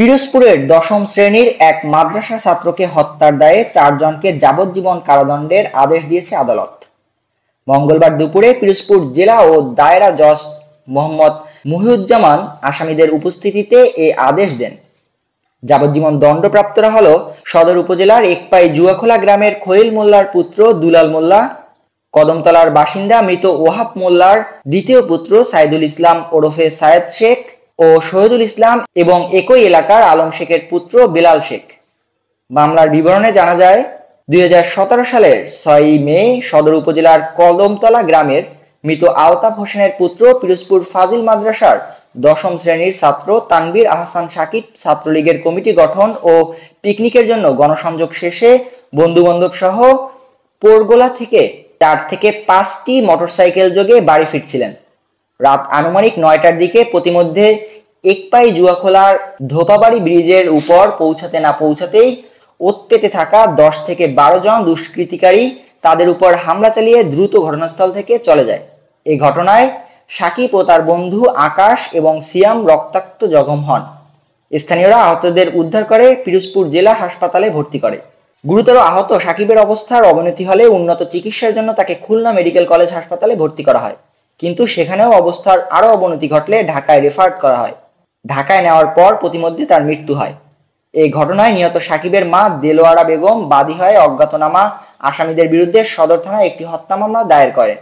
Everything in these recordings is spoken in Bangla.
পিরোজপুরের দশম শ্রেণির এক মাদ্রাসা ছাত্রকে হত্যার দায়ে চারজনকে যাবজ্জীবন কারাদণ্ডের আদেশ দিয়েছে আদালত। মঙ্গলবার দুপুরে পিরোজপুর জেলা ও দায়রা জজ মোহাম্মদ মুহিউজ্জামান আসামিদের উপস্থিতিতে এ আদেশ দেন। যাবজ্জীবন দণ্ডপ্রাপ্তরা হল সদর উপজেলার একপাই জুয়াখোলা গ্রামের খৈল মোল্লার পুত্র দুলাল মোল্লা, কদমতলার বাসিন্দা মৃত ওহাব মোল্লার দ্বিতীয় পুত্র সাইদুল ইসলাম ওরফে সায়েদ শেখ ও শহীদুল ইসলাম এবং একই এলাকার আলম শেখের পুত্র বিলাল শেখ। মামলার বিবরণে জানা যায়, দুই হাজার সতেরো সালের ছয়ই মে সদর উপজেলার কদমতলা গ্রামের মৃত আলতাফ হোসেনের পুত্র পিরোজপুর ফাজিল মাদ্রাসার দশম শ্রেণির ছাত্র তানবীর আহসান সাকিব ছাত্রলীগের কমিটি গঠন ও পিকনিকের জন্য গণসংযোগ শেষে বন্ধুবান্ধব সহ পোরগোলা থেকে চার থেকে পাঁচটি মোটরসাইকেল যোগে বাড়ি ফিরছিলেন। রাত আনুমানিক নয়টার দিকে প্রতিমধ্যে একপাই জুয়াখোলার ধোপাবাড়ি ব্রিজের উপর পৌঁছাতে না পৌঁছাতেই ওত পেতে থাকা দশ থেকে বারো জন দুষ্কৃতিকারী তাদের উপর হামলা চালিয়ে দ্রুত ঘটনাস্থল থেকে চলে যায়। এই ঘটনায় সাকিব ও তার বন্ধু আকাশ এবং সিয়াম রক্তাক্ত জখম হন। স্থানীয়রা আহতদের উদ্ধার করে পিরোজপুর জেলা হাসপাতালে ভর্তি করে। গুরুতর আহত সাকিবের অবস্থার অবনতি হলে উন্নত চিকিৎসার জন্য তাকে খুলনা মেডিকেল কলেজ হাসপাতালে ভর্তি করা হয়। কিন্তু সেখানেও অবস্থার আরও অবনতি ঘটলে ঢাকায় রেফার করা হয়। ঢাকায় নেওয়ার পর প্রতিমধ্যে তার মৃত্যু হয়। এই ঘটনায় নিহত সাকিবের মা দেলোয়ারা বেগম বাদী হয়ে অজ্ঞাতনামা আসামিদের বিরুদ্ধে সদর থানায় একটি হত্যা মামলা দায়ের করেন।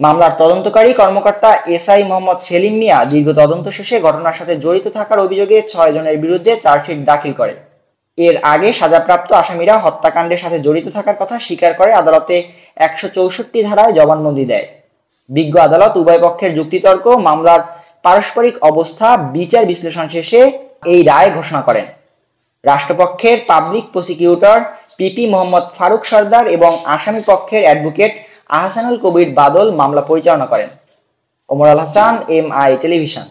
মামলার তদন্তকারী কর্মকর্তা এসআই মোহাম্মদ সেলিম মিয়া দীর্ঘ তদন্ত শেষে ঘটনার সাথে জড়িত থাকার অভিযোগে ছয় জনের বিরুদ্ধে চার্জশিট দাখিল করে। এর আগে সাজাপ্রাপ্ত আসামিরা হত্যাকাণ্ডের সাথে জড়িত থাকার কথা স্বীকার করে আদালতে একশো চৌষট্টি ধারায় জবানবন্দি দেয়। বিজ্ঞ আদালত উভয় পক্ষের যুক্তিতর্ক, মামলার পারস্পরিক অবস্থা, বিচার বিশ্লেষণ শেষে এই রায় ঘোষণা করেন। রাষ্ট্রপক্ষের public prosecutor PP Mohammad Faruk Sardar এবং আসামি পক্ষের অ্যাডভোকেট আহসানুল কবির বাদল মামলা পরিচালনা করেন। Omar Al Hasan M I television.